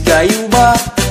caiu o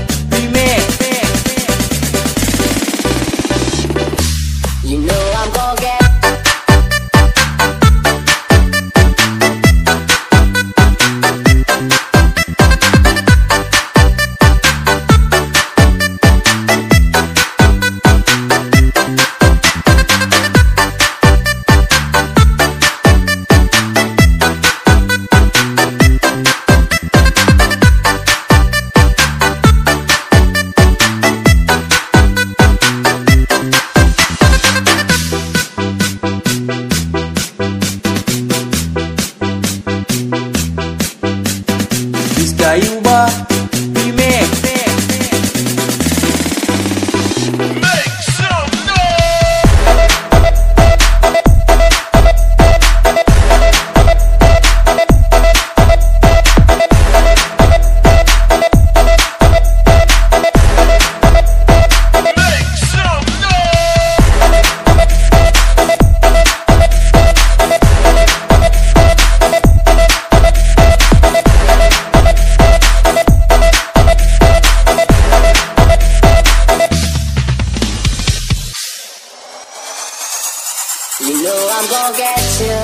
gon' get you.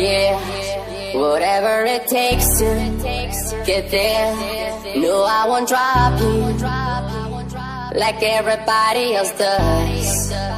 Yeah, whatever it takes to get there. No, I won't drop you like everybody else does.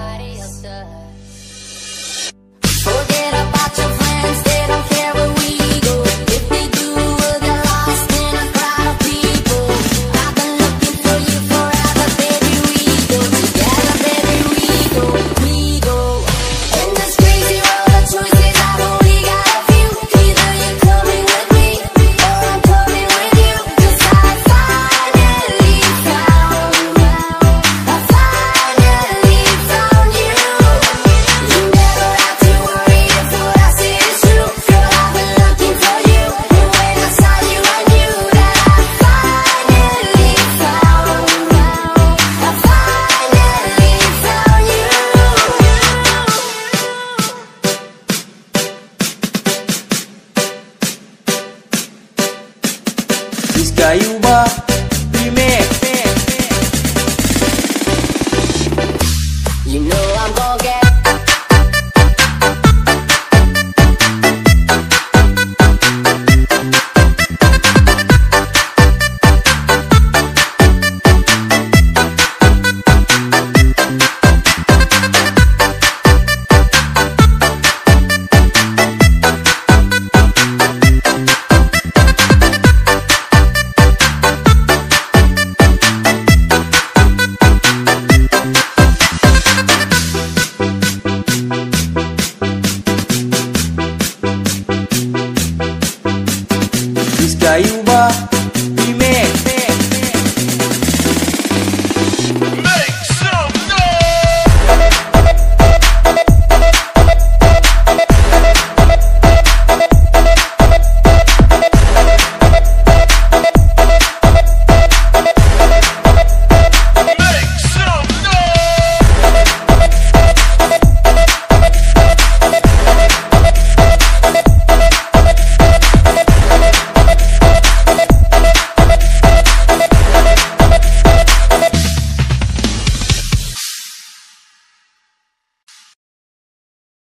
diz que aí o bar